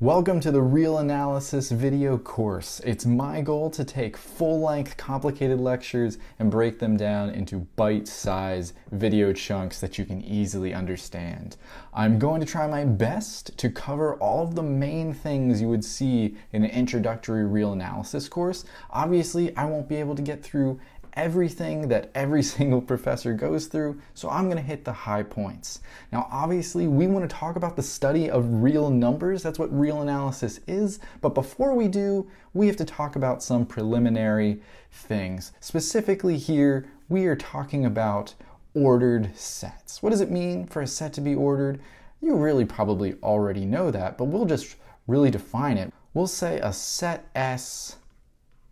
Welcome to the Real Analysis video course. It's my goal to take full-length complicated lectures and break them down into bite-sized video chunks that you can easily understand. I'm going to try my best to cover all of the main things you would see in an introductory real analysis course. Obviously, I won't be able to get through everything that every single professor goes through, so I'm going to hit the high points. Now, obviously, we want to talk about the study of real numbers. That's what real analysis is. But before we do, we have to talk about some preliminary things. Specifically, here, we are talking about ordered sets. What does it mean for a set to be ordered? You really probably already know that, but we'll just really define it. We'll say a set S,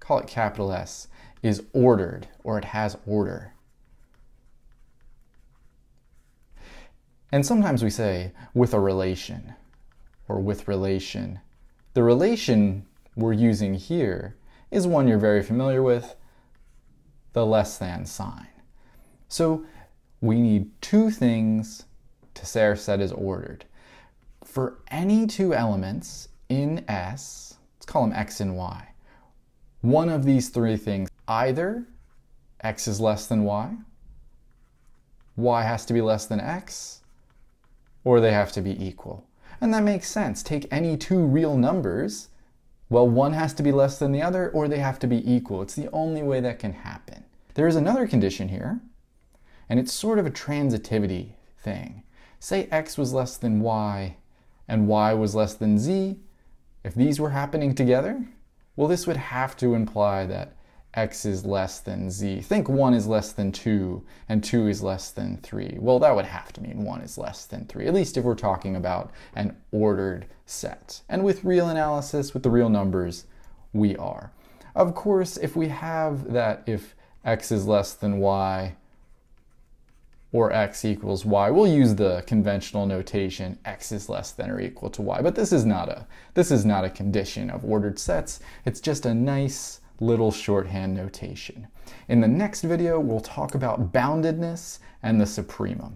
call it capital S, is ordered or it has order. And sometimes we say with a relation or with relation. The relation we're using here is one you're very familiar with, the less than sign. So we need two things to say our set is ordered. For any two elements in S, let's call them x and y, one of these three things either x is less than y, y has to be less than x, or they have to be equal. And that makes sense. Take any two real numbers, well, one has to be less than the other, or they have to be equal. It's the only way that can happen. There is another condition here, and it's sort of a transitivity thing. Say x was less than y, and y was less than z. If these were happening together, well, this would have to imply that x is less than z. Think 1 is less than 2 and 2 is less than 3. Well, that would have to mean 1 is less than 3, at least if we're talking about an ordered set. And with real analysis, with the real numbers, we are. Of course, if we have that if x is less than y or x equals y, we'll use the conventional notation x is less than or equal to y. But this is not a this is not a condition of ordered sets. It's just a nice little shorthand notation. In the next video, we'll talk about boundedness and the supremum.